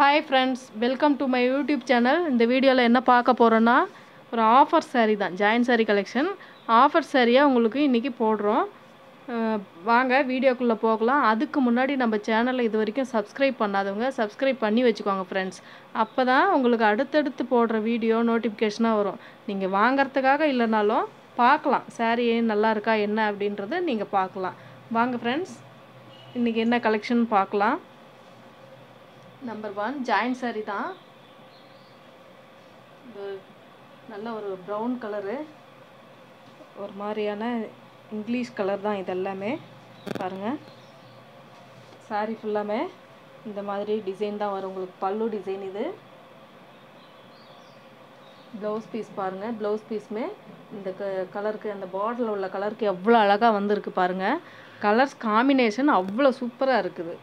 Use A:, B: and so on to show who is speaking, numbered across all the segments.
A: Hi friends welcome to my YouTube channel இந்த வீடியோவில் என்ன பார்க்க போகிறோன்னா ஒரு ஆஃபர் சாரீ தான் ஜாயின் சாரீ கலெக்ஷன் ஆஃபர் சாரியாக உங்களுக்கு இன்றைக்கி போடுறோம். வாங்க வீடியோக்குள்ளே போகலாம். அதுக்கு முன்னாடி நம்ம சேனலை இது வரைக்கும் சப்ஸ்கிரைப் பண்ணாதவங்க சப்ஸ்கிரைப் பண்ணி வச்சுக்கோங்க ஃப்ரெண்ட்ஸ் அப்போ தான் உங்களுக்கு அடுத்தடுத்து போடுற வீடியோ நோட்டிஃபிகேஷனாக வரும். நீங்கள் வாங்குறதுக்காக இல்லைனாலும் பார்க்கலாம். சாரீ நல்லா இருக்கா என்ன அப்படின்றத நீங்கள் பார்க்கலாம். வாங்க ஃப்ரெண்ட்ஸ் இன்றைக்கி என்ன கலெக்ஷன் பார்க்கலாம்? நம்பர் ஒன் ஜாயின் சாரீ தான். இது நல்ல ஒரு ப்ரௌன் கலரு ஒரு மாதிரியான இங்கிலீஷ் கலர் தான் இது எல்லாமே. பாருங்கள் சாரீ ஃபுல்லாமே இந்த மாதிரி டிசைன் தான் வரும். உங்களுக்கு பல்லு டிசைன் இது. ப்ளவுஸ் பீஸ் பாருங்கள் ப்ளவுஸ் பீஸுமே இந்த க கலருக்கு அந்த பார்டரில் உள்ள கலருக்கு எவ்வளோ அழகாக வந்திருக்கு பாருங்கள் கலர்ஸ் காம்பினேஷன் அவ்வளோ சூப்பராக இருக்குது.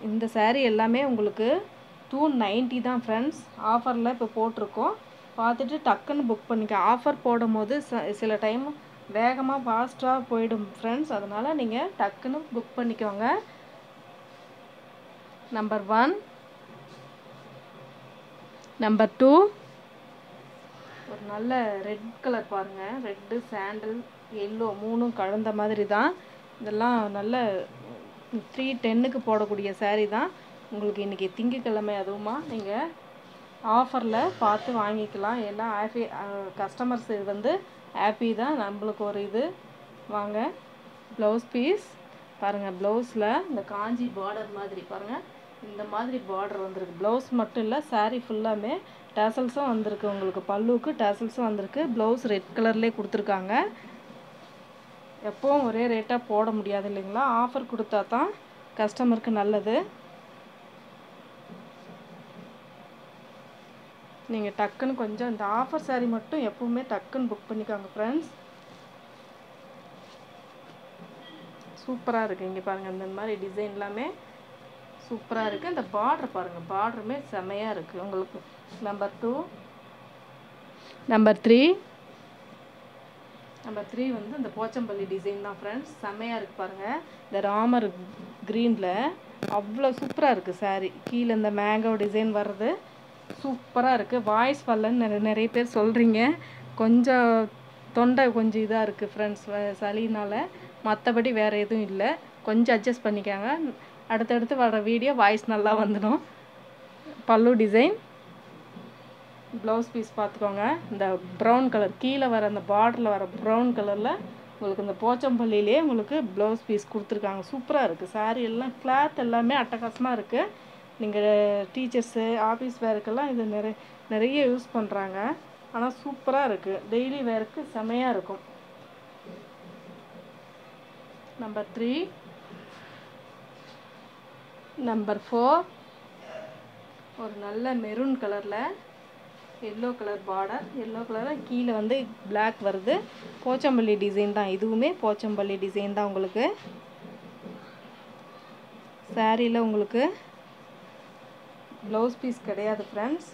A: இந்த சேரீ எல்லாமே உங்களுக்கு டூ நைன்ட்டி தான் ஃப்ரெண்ட்ஸ் ஆஃபரில் இப்போ போட்டிருக்கோம். பார்த்துட்டு டக்குன்னு புக் பண்ணிக்க. ஆஃபர் போடும்போது ச- சில டைம் வேகமாக ஃபாஸ்ட்டாக போயிடும் ஃப்ரெண்ட்ஸ் அதனால் நீங்கள் டக்குன்னு புக் பண்ணிக்கோங்க. நம்பர் ஒன் நம்பர் டூ ஒரு நல்ல ரெட் கலர் பாருங்கள் ரெட்டு சாண்டில் எல்லோ மூணும் கலந்த மாதிரி தான். இதெல்லாம் நல்ல த்ரீ டென்னுக்கு போடக்கூடிய சாரீ தான். உங்களுக்கு இன்றைக்கி திங்கக்கிழமை அதுவுமா நீங்கள் ஆஃபரில் பார்த்து வாங்கிக்கலாம். ஏன்னா ஹாப்பி கஸ்டமர்ஸ் இது வந்து ஹாப்பி தான். நம்மளுக்கு ஒரு இது. வாங்க ப்ளவுஸ் பீஸ் பாருங்கள் ப்ளவுஸில் இந்த காஞ்சி பார்டர் மாதிரி பாருங்கள் இந்த மாதிரி பார்டர் வந்திருக்கு. ப்ளவுஸ் மட்டும் இல்லை சாரீ ஃபுல்லாமே டேசல்ஸும் வந்திருக்கு. உங்களுக்கு பல்லுக்கு டேசல்ஸும் வந்திருக்கு. ப்ளவுஸ் ரெட் கலர்லேயே கொடுத்துருக்காங்க. எப்போவும் ஒரே ரேட்டாக போட முடியாது இல்லைங்களா? ஆஃபர் கொடுத்தா தான் கஸ்டமருக்கு நல்லது. நீங்கள் டக்குன்னு கொஞ்சம் இந்த ஆஃபர் saree மட்டும் எப்பவுமே டக்குன்னு புக் பண்ணிக்கோங்க ஃப்ரெண்ட்ஸ் சூப்பராக இருக்குது இங்கே பாருங்கள் இந்த மாதிரி டிசைன் எல்லாமே சூப்பராக இருக்குது இந்த பார்டர் பாருங்கள் பார்டருமே செமையாக இருக்குது உங்களுக்கு number two number three number three வந்து இந்த போச்சம்பள்ளி டிசைன் தான் ஃப்ரெண்ட்ஸ் செம்மையாக இருக்குது பாருங்கள் இந்த ராமர் க்ரீனில் அவ்வளோ சூப்பராக இருக்குது saree. கீழே இந்த மேங்கோ டிசைன் வர்றது சூப்பராக இருக்குது வாய்ஸ் வரலன்னு நிறைய பேர் சொல்கிறீங்க கொஞ்சம் தொண்டை கொஞ்சம் இதாக இருக்குது ஃப்ரெண்ட்ஸ் சளினால். மற்றபடி வேறு எதுவும் இல்லை. கொஞ்சம் அட்ஜஸ்ட் பண்ணிக்காங்க. அடுத்தடுத்து வர வீடியோ வாய்ஸ் நல்லா வந்துடும். பல்லு டிசைன் ப்ளவுஸ் பீஸ் பார்த்துக்கோங்க. இந்த ப்ரௌன் கலர் கீழே வர அந்த பார்டரில் வர ப்ரௌன் கலரில் உங்களுக்கு இந்த போச்சம்பள்ளியிலே உங்களுக்கு ப்ளவுஸ் பீஸ் கொடுத்துருக்காங்க. சூப்பராக இருக்குது சாரீ எல்லாம் கிளாத் எல்லாமே அட்டகாசமாக இருக்குது நீங்கள் டீச்சர்ஸு ஆஃபீஸ் வேருக்கெல்லாம் இது நிறைய நிறைய யூஸ் பண்ணுறாங்க ஆனால் சூப்பராக இருக்குது டெய்லி வேருக்கு செமையாக இருக்கும். நம்பர் த்ரீ நம்பர் ஃபோர் ஒரு நல்ல மெரூன் கலரில் எல்லோ கலர் பார்டர் எல்லோ கலராக கீழே வந்து பிளாக் வருது. போச்சம்பள்ளி டிசைன் தான் இதுவுமே. போச்சம்பள்ளி டிசைன் தான் உங்களுக்கு. சாரியில் உங்களுக்கு ப்ளவுஸ் பீஸ் கிடையாது ஃப்ரெண்ட்ஸ்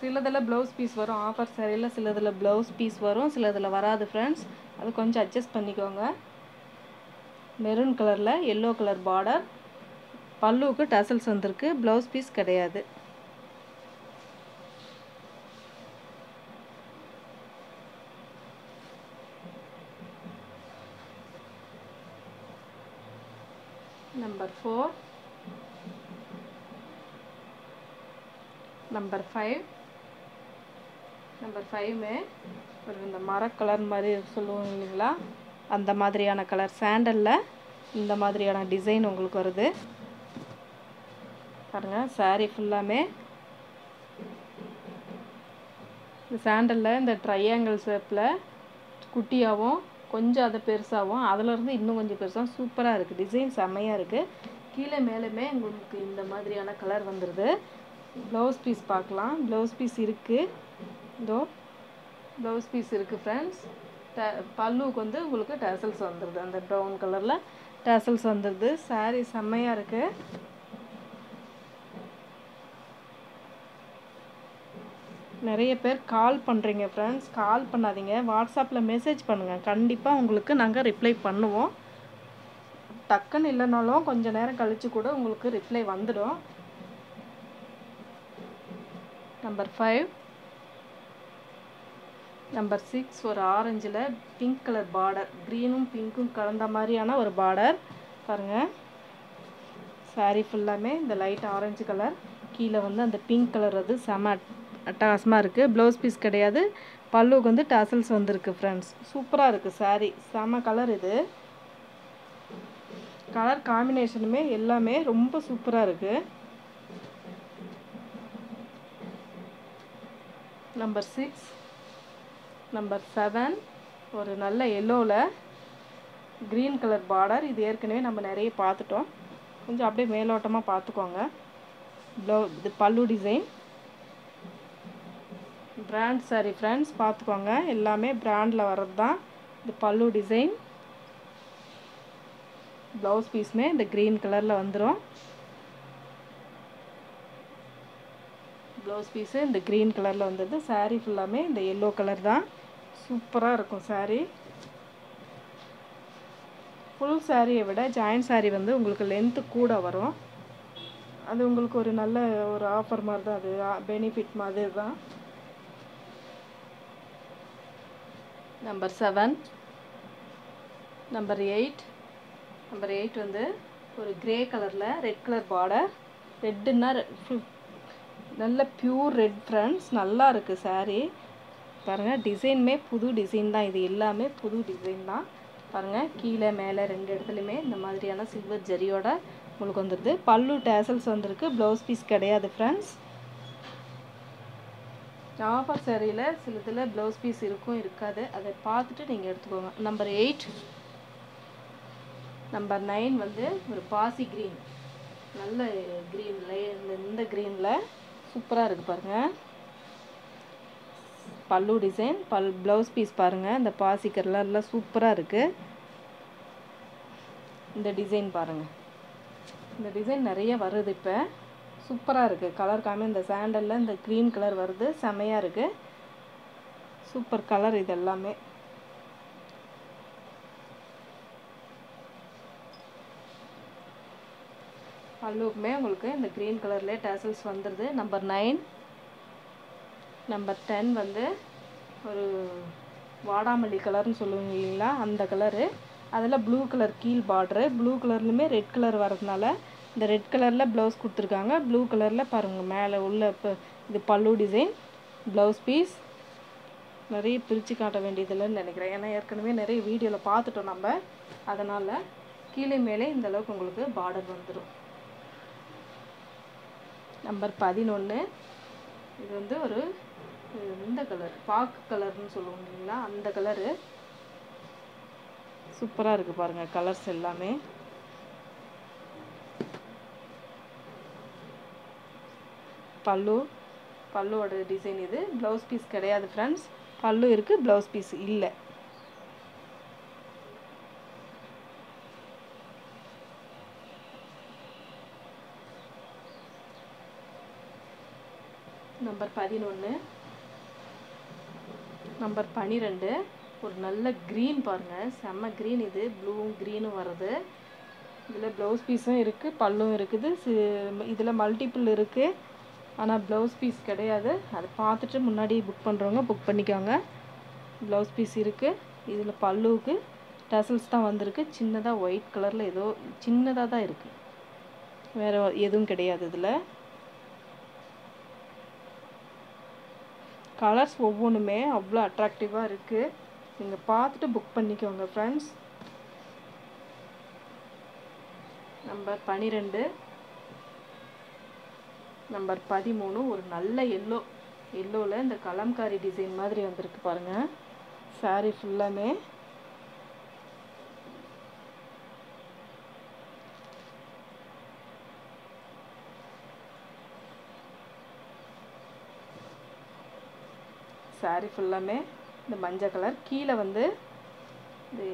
A: சிலதில் ப்ளவுஸ் பீஸ் வரும். ஆஃபர் சாரியில் சிலதில் ப்ளவுஸ் பீஸ் வரும். சிலதில் வராது ஃப்ரெண்ட்ஸ் அது கொஞ்சம் அட்ஜஸ்ட் பண்ணிக்கோங்க. மெரூன் கலரில் எல்லோ கலர் பார்டர் பல்லுவுக்கு டசல்ஸ் வந்திருக்கு. ப்ளவுஸ் பீஸ் கிடையாது. Number four number five number ஃபைவ்மே ஒரு இந்த மர கலர் மாதிரி சொல்லுவோம் இல்லைங்களா? அந்த மாதிரியான கலர் சாண்டலில் இந்த மாதிரியான டிசைன் உங்களுக்கு வருது. பாருங்கள் சாரீ ஃபுல்லாமே இந்த சாண்டலில் இந்த ட்ரையாங்கிள் ஷேப்பில் குட்டியாகவும் கொஞ்சம் அதை பெருசாகவும் அதிலருந்து இன்னும் கொஞ்சம் பெருசாகவும் சூப்பராக இருக்குது டிசைன் செம்மையாக இருக்குது கீழே மேலேமே உங்களுக்கு இந்த மாதிரியான கலர் வந்துடுது ப்ளவுஸ் பீஸ் பார்க்கலாம். ப்ளவுஸ் பீஸ் இருக்குது இதோ ப்ளவுஸ் பீஸ் இருக்குது ஃப்ரெண்ட்ஸ் ட பல்லுவுக்கு வந்து உங்களுக்கு டேசல்ஸ் வந்துடுது அந்த ப்ரௌன் கலரில் டேசல்ஸ் வந்துடுது சாரீ செம்மையாக இருக்குது நிறைய பேர் கால் பண்ணுறீங்க ஃப்ரெண்ட்ஸ் கால் பண்ணாதீங்க. வாட்ஸ்அப்பில் மெசேஜ் பண்ணுங்கள் கண்டிப்பாக உங்களுக்கு நாங்கள் ரிப்ளை பண்ணுவோம். டக்குன்னு இல்லைனாலும் கொஞ்சம் நேரம் கழித்து கூட உங்களுக்கு ரிப்ளை வந்துடும். நம்பர் ஃபைவ் நம்பர் சிக்ஸ் ஒரு ஆரஞ்சில் பிங்க் கலர் பார்டர் க்ரீனும் பிங்க்கும் கலந்த மாதிரியான ஒரு பார்டர் பாருங்கள் saree ஃபுல்லாமே இந்த லைட் ஆரஞ்சு கலர் கீழே வந்து அந்த பிங்க் கலர் அது செமட் அட்டகாசமாக இருக்குது ப்ளவுஸ் பீஸ் கிடையாது. பல்லுக்கு வந்து டசல்ஸ் வந்திருக்கு ஃப்ரெண்ட்ஸ் சூப்பராக இருக்குது saree. செம கலர் இது. கலர் காம்பினேஷனுமே எல்லாமே ரொம்ப சூப்பராக இருக்குது நம்பர் சிக்ஸ் நம்பர் செவன் ஒரு நல்ல எல்லோவில் க்ரீன் கலர் பார்டர் இது ஏற்கனவே நம்ம நிறைய பார்த்துட்டோம். கொஞ்சம் அப்படியே மேலோட்டமாக பார்த்துக்கோங்க. ப்ளவு இது பல்லு டிசைன் பிராண்ட் சாரி ஃப்ரெண்ட்ஸ் பார்த்துக்கோங்க. எல்லாமே பிராண்டில் வர்றது தான் இது பல்லு டிசைன் ப்ளவுஸ் பீஸுமே இந்த க்ரீன் கலரில் வந்துடும் ப்ளவுஸ் பீஸு இந்த க்ரீன் கலரில் வந்தது. சாரீ ஃபுல்லாமே இந்த எல்லோ கலர் தான் சூப்பராக இருக்கும் சாரீ ஃபுல் சாரியை விட ஜாயின்ட் சாரீ வந்து உங்களுக்கு லென்த்து கூட வரும். அது உங்களுக்கு ஒரு நல்ல ஒரு ஆஃபர் மாதிரி தான் அது பெனிஃபிட் மாதிரி தான் number seven number eight number eight வந்து ஒரு கிரே கலரில் ரெட் கலர் பார்டர் ரெட்டுன்னா நல்ல பியூர் ரெட் ஃப்ரெண்ட்ஸ் நல்லா இருக்குது சாரீ பாருங்கள் டிசைனுமே புது டிசைன் தான். இது எல்லாமே புது டிசைன் தான். பாருங்கள் கீழே மேலே ரெண்டு இடத்துலையுமே இந்த மாதிரியான சில்வர் ஜரியோட உங்களுக்கு வந்துடுது பல்லு டேசல்ஸ் வந்திருக்கு. ப்ளவுஸ் பீஸ் கிடையாது ஃப்ரெண்ட்ஸ் ஆஃபர் சேரீயில் சில இதில் ப்ளவுஸ் பீஸ் இருக்கும் இருக்காது. அதை பார்த்துட்டு நீங்கள் எடுத்துக்கோங்க. நம்பர் எயிட் நம்பர் நைன் வந்து ஒரு பாசி க்ரீன் நல்ல க்ரீனில் இந்த க்ரீனில் சூப்பராக இருக்குது பாருங்கள் பல்லு டிசைன் பல் ப்ளவுஸ் பீஸ் பாருங்கள் இந்த பாசி கலரில் சூப்பராக இருக்குது இந்த டிசைன் பாருங்கள் இந்த டிசைன் நிறைய வருது இப்போ. சூப்பராக இருக்குது கலர் காமி இந்த சாண்டலில் இந்த க்ரீன் கலர் வருது. செமையாக இருக்குது சூப்பர் கலர் இது எல்லாமே. பல்லுக்குமே உங்களுக்கு இந்த க்ரீன் கலர்லேயே டேசல்ஸ் வந்துடுது நம்பர் நைன் நம்பர் டென் வந்து ஒரு வாடாமல்லி கலர்னு சொல்லுவீங்க இல்லைங்களா? அந்த கலரு அதில் ப்ளூ கலர் கீழ் பார்ட்ரு ப்ளூ கலர்லையுமே ரெட் கலர் வரதுனால இந்த ரெட் கலரில் ப்ளவுஸ் கொடுத்துருக்காங்க. ப்ளூ கலரில் பாருங்கள் மேலே உள்ள இப்போ இது பல்லு டிசைன் ப்ளவுஸ் பீஸ் நிறைய பிரித்து காட்ட வேண்டியதில்லைன்னு நினைக்கிறேன். ஏன்னா ஏற்கனவே நிறைய வீடியோவில் பார்த்துட்டோம் நம்ம. அதனால் கீழே மேலே இந்த அளவுக்கு உங்களுக்கு பார்டர் வந்துடும் நம்பர் பதினொன்று இது வந்து ஒரு இந்த கலர் பாக்கு கலர்னு சொல்லுவோம் இல்லைங்களா? அந்த கலரு சூப்பராக இருக்குது பாருங்கள் கலர்ஸ் எல்லாமே. பல்லு பல்லுவோட டிசைன் இது. ப்ளவுஸ் பீஸ் கிடையாது ஃப்ரெண்ட்ஸ் பல்லு இருக்குது ப்ளவுஸ் பீஸ் இல்லை. நம்பர் பதினொன்று நம்பர் பன்னிரெண்டு ஒரு நல்ல க்ரீன் பாருங்கள் செம்ம க்ரீன் இது. ப்ளூவும் க்ரீனும் வருது. இதில் ப்ளவுஸ் பீஸும் இருக்குது பல்லும் இருக்குது. இதில் மல்டிபிள் இருக்குது ஆனால் ப்ளவுஸ் பீஸ் கிடையாது. அதை பார்த்துட்டு முன்னாடி புக் பண்ணுறவங்க புக் பண்ணிக்கோங்க. ப்ளவுஸ் பீஸ் இருக்குது இதில் பல்லுவுக்கு டசல்ஸ் தான் வந்திருக்கு. சின்னதாக ஒயிட் கலரில் ஏதோ சின்னதாக தான் இருக்குது வேறு எதுவும் கிடையாது இதில். கலர்ஸ் ஒவ்வொன்றுமே அவ்வளோ அட்ராக்டிவாக இருக்குது நீங்கள் பார்த்துட்டு புக் பண்ணிக்கோங்க ஃப்ரெண்ட்ஸ் நம்பர் பன்னிரெண்டு நம்பர் பதிமூணு ஒரு நல்ல எல்லோ எல்லோவில் இந்த கலம்காரி டிசைன் மாதிரி வந்திருக்கு பாருங்கள் saree ஃபுல்லாமே saree ஃபுல்லாமே இந்த மஞ்சள் கலர். கீழே வந்து இது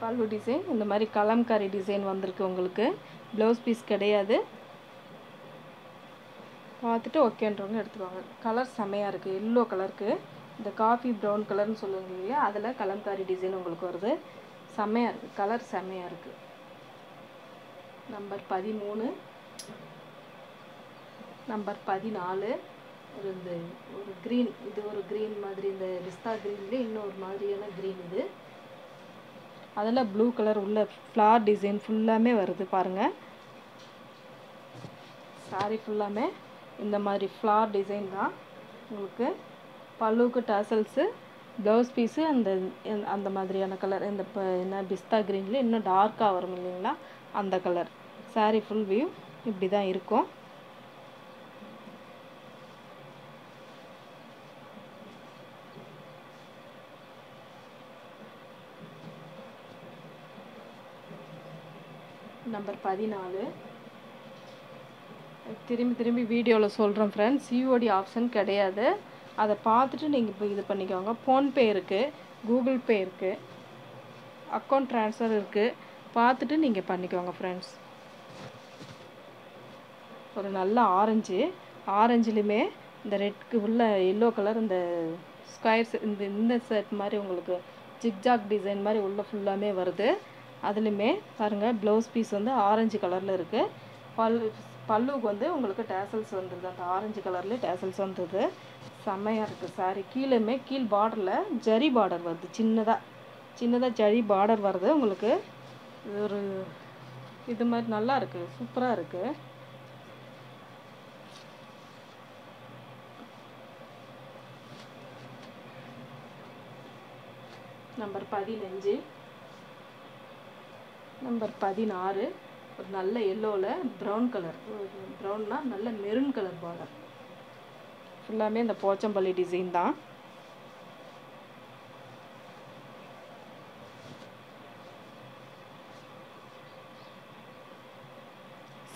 A: பல்லு டிசைன் இந்த மாதிரி கலம்காரி டிசைன் வந்திருக்கு உங்களுக்கு. ப்ளவுஸ் பீஸ் கிடையாது. பார்த்துட்டு ஓகேன்றவங்க எடுத்துக்கோங்க. கலர் செமையாக இருக்குது எல்லோ கலருக்கு இந்த காஃபி ப்ரௌன் கலர்னு சொல்லுவாங்க இல்லையா? அதில் கலம்காரி டிசைன் உங்களுக்கு வருது. செம்மையாக இருக்குது கலர் செம்மையாக இருக்குது நம்பர் பதிமூணு. நம்பர் பதினாலு. ஒரு இந்த ஒரு க்ரீன் இது ஒரு க்ரீன் மாதிரி இந்த பிஸ்தா க்ரீன்லேயே இன்னொரு மாதிரியான க்ரீன் இது. அதில் ப்ளூ கலர் உள்ள ஃப்ளார் டிசைன் ஃபுல்லாமே வருது பாருங்கள் சாரி ஃபுல்லாமே இந்த மாதிரி ஃப்ளார் டிசைன் தான். உங்களுக்கு பல்லுக்கு டசல்ஸு ப்ளவுஸ் பீஸு அந்த அந்த மாதிரியான கலர் இந்த இப்போ என்ன பிஸ்தா க்ரீனில் இன்னும் டார்க்காக வரும் இல்லைங்களா? அந்த கலர் saree ஃபுல் வியூ இப்படி தான் இருக்கும். நம்பர் பதினாலு. திரும்பி திரும்பி வீடியோவில் சொல்கிறோம் ஃப்ரெண்ட்ஸ் சிஓடி ஆப்ஷன் கிடையாது. அதை பார்த்துட்டு நீங்கள் இப்போ இது பண்ணிக்கோங்க. ஃபோன்பே இருக்குது கூகுள் பே இருக்குது அக்கௌண்ட் ட்ரான்ஸ்ஃபர் இருக்குது பார்த்துட்டு நீங்கள் பண்ணிக்கோங்க ஃப்ரெண்ட்ஸ் ஒரு நல்ல ஆரஞ்சு ஆரஞ்சுலையுமே இந்த ரெட்க்கு உள்ள எல்லோ கலர் இந்த ஸ்கொயர்ஸ் இந்த இந்த செட் மாதிரி உங்களுக்கு ஜிக்ஜாக் டிசைன் மாதிரி உள்ள ஃபுல்லாமே வருது. அதுலேயுமே பாருங்கள் ப்ளவுஸ் பீஸ் வந்து ஆரஞ்சு கலரில் இருக்குது பல்லு பல்லுவுக்கு வந்து உங்களுக்கு டேசல்ஸ் வந்துடுது அந்த ஆரஞ்சு கலர்லேயே டேசல்ஸ் வந்தது. செம்மையாக இருக்குது சாரி கீழேயுமே கீழ் பார்டரில் ஜரி பார்டர் வருது. சின்னதாக சின்னதாக ஜரி பார்டர் வருது. உங்களுக்கு ஒரு இது மாதிரி நல்லா இருக்குது சூப்பராக இருக்குது நம்பர் பதினஞ்சு. நம்பர் பதினாறு. ஒரு நல்ல எல்லோவில் ப்ரௌன் கலர் ப்ரௌன்னா நல்ல மெரூன் கலர் பார்டர் ஃபுல்லாமே இந்த போச்சம்பள்ளி டிசைன் தான்.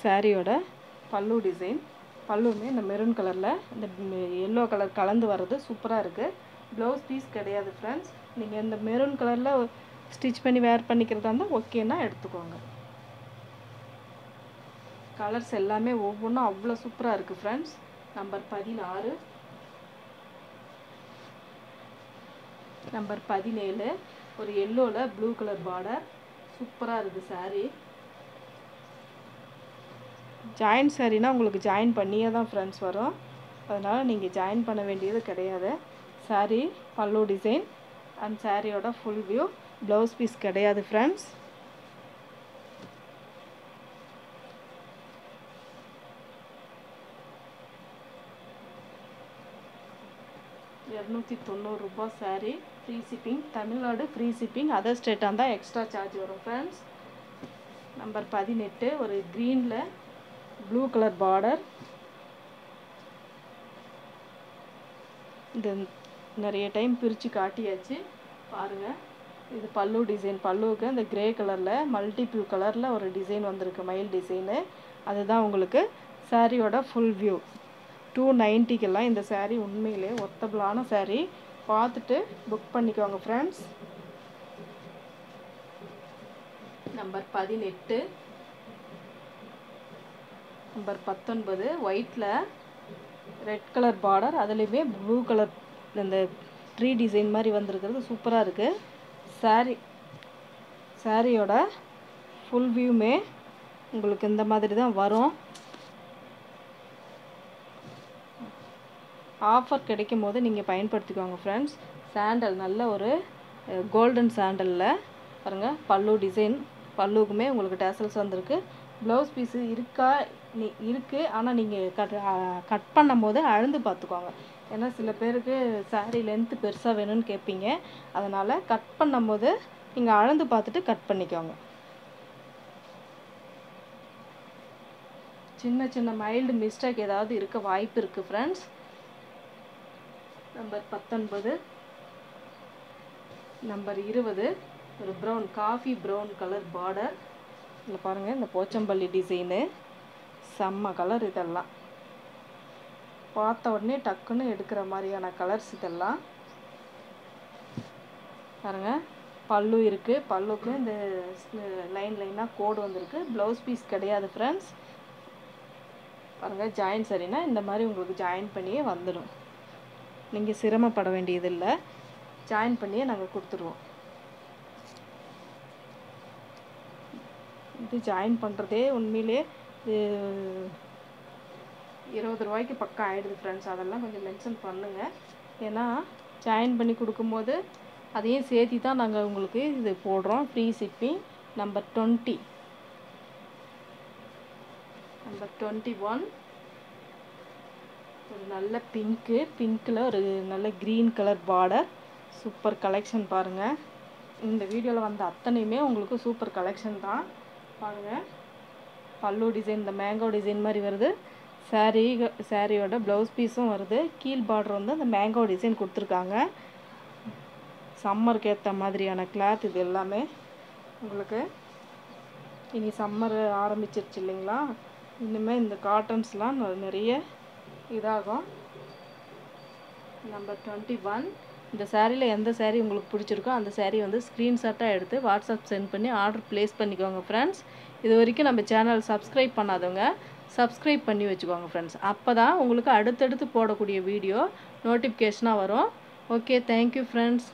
A: சாரியோட பல்லு டிசைன் பல்லுமே இந்த மெரூன் கலரில் இந்த எல்லோ கலர் கலந்து வர்றது சூப்பராக இருக்குது ப்ளவுஸ் பீஸ் கிடையாது ஃப்ரெண்ட்ஸ் நீங்கள் இந்த மெரூன் கலரில் ஸ்டிச் பண்ணி வேர் பண்ணிக்கிறதா இருந்தால் ஓகேன்னா எடுத்துக்கோங்க. கலர்ஸ் எல்லாமே ஒவ்வொன்றும் அவ்வளோ சூப்பராக இருக்குது ஃப்ரெண்ட்ஸ் நம்பர் பதினாறு. நம்பர் பதினேழு. ஒரு எல்லோவில் ப்ளூ கலர் பார்டர் சூப்பராக இருக்குது சாரீ ஜாயின் சாரீனா உங்களுக்கு ஜாயின் பண்ணியே தான் ஃப்ரெண்ட்ஸ் வரும். அதனால் நீங்கள் ஜாயின் பண்ண வேண்டியது கிடையாது. சாரீ பல்லு டிசைன் அண்ட் சாரியோட ஃபுல் வியூ ப்ளவுஸ் பீஸ் கிடையாது ஃப்ரெண்ட்ஸ் இரநூத்தி தொண்ணூறுரூபா saree free shipping Tamil Nadu free shipping other ஸ்டேட்டாக இருந்தால் எக்ஸ்ட்ரா சார்ஜ் வரும் ஃப்ரெண்ட்ஸ் நம்பர் பதினெட்டு ஒரு க்ரீனில் ப்ளூ கலர் பார்டர் இந்த நிறைய டைம் பிரித்து காட்டியாச்சு. பாருங்கள் இது பல்லு டிசைன் பல்லுவுக்கு இந்த கிரே கலரில் மல்டிபிள் கலரில் ஒரு டிசைன் வந்திருக்கு. மயில் டிசைனு அதுதான் உங்களுக்கு சாரியோட ஃபுல் வியூ டூ நைன்ட்டிக்கெல்லாம் இந்த சேரீ உண்மையிலே ஒத்தபிளான சேரீ பார்த்துட்டு புக் பண்ணிக்கோங்க ஃப்ரெண்ட்ஸ் நம்பர் பதினெட்டு. நம்பர் பத்தொன்பது ஒயிட்டில் ரெட் கலர் பார்டர் அதுலேயுமே ப்ளூ கலர் இந்த ட்ரீ டிசைன் மாதிரி வந்திருக்கிறது. சூப்பராக இருக்குது சாரி சாரியோட ஃபுல் வியூமே உங்களுக்கு இந்த மாதிரி தான் வரும். ஆஃபர் கிடைக்கும் போது நீங்கள் பயன்படுத்திக்கோங்க ஃப்ரெண்ட்ஸ் சாண்டல் நல்ல ஒரு கோல்டன் சாண்டலில் பாருங்கள் பல்லு டிசைன் பல்லுக்குமே உங்களுக்கு டேசல்ஸ் வந்திருக்கு. ப்ளவுஸ் பீஸு இருக்கா நீ இருக்குது ஆனால் நீங்கள் கட் கட் பண்ணும் போது அழுந்து பார்த்துக்கோங்க. ஏன்னா சில பேருக்கு சாரீ லென்த்து பெருசாக வேணும்னு கேட்பீங்க. அதனால் கட் பண்ணும்போது நீங்கள் அளந்து பார்த்துட்டு கட் பண்ணிக்கோங்க. சின்ன சின்ன மைல்டு மிஸ்டேக் ஏதாவது இருக்க வாய்ப்பு இருக்குது ஃப்ரெண்ட்ஸ் நம்பர் பத்தொன்பது. நம்பர் இருபது. ஒரு brown coffee brown colour border இதில் பாருங்கள் இந்த போச்சம்பள்ளி டிசைனு செம்ம கலர் இதெல்லாம். பார்த்த உடனே டக்குன்னு எடுக்கிற மாதிரியான கலர்ஸ் இதெல்லாம். பாருங்க பல்லு இருக்குது பல்லுக்கு இந்த லைன் லைனாக கோடு வந்திருக்கு. ப்ளவுஸ் பீஸ் கிடையாது ஃப்ரெண்ட்ஸ் பாருங்கள் ஜாயின் சரினா இந்த மாதிரி உங்களுக்கு ஜாயின் பண்ணியே வந்துடும் நீங்கள் சிரமப்பட வேண்டியதில்லை. ஜாயின் பண்ணியே நாங்கள் கொடுத்துருவோம். இது ஜாயின் பண்ணுறதே உண்மையிலே இருபது ரூபாய்க்கு பக்கம் ஆயிடுது ஃப்ரெண்ட்ஸ் அதெல்லாம் கொஞ்சம் மென்ஷன் பண்ணுங்கள் ஏன்னா ஜாயின் பண்ணி கொடுக்கும்போது அதையும் சேர்த்து தான் நாங்கள் உங்களுக்கு இது போடுறோம். Free shipping number twenty number twenty one ஒரு நல்ல பிங்க்கு பிங்க்கில் ஒரு நல்ல green colour border super collection பாருங்கள் இந்த வீடியோவில் வந்த அத்தனையுமே உங்களுக்கு சூப்பர் கலெக்ஷன் தான். பாருங்கள் பல்லு டிசைன் இந்த மேங்கோ டிசைன் மாதிரி வருது. சாரீ சாரியோட ப்ளவுஸ் பீஸும் வருது. கீழ் பார்டர் வந்து அந்த மேங்கோ டிசைன் கொடுத்துருக்காங்க. சம்மருக்கு ஏற்ற மாதிரியான கிளாத் இது எல்லாமே உங்களுக்கு. இனி சம்மர் ஆரம்பிச்சிருச்சு இல்லைங்களா? இனிமேல் இந்த காட்டன்ஸ்லாம் நிறைய இதாகும். நம்பர் டுவெண்ட்டி ஒன் இந்த சேரீயில் எந்த சேரீ உங்களுக்கு பிடிச்சிருக்கோ அந்த சேரீ வந்து ஸ்க்ரீன்ஷாட்டாக எடுத்து வாட்ஸ்அப் சென்ட் பண்ணி ஆர்டர் ப்ளேஸ் பண்ணிக்கோங்க ஃப்ரெண்ட்ஸ் இது வரைக்கும் நம்ம சேனல் சப்ஸ்கிரைப் பண்ணாதவங்க சப்ஸ்கிரைப் பண்ணி வச்சுக்கோங்க ஃப்ரெண்ட்ஸ் அப்போ தான் உங்களுக்கு அடுத்தடுத்து போடக்கூடிய வீடியோ நோட்டிஃபிகேஷனாக வரும். Okay thank you friends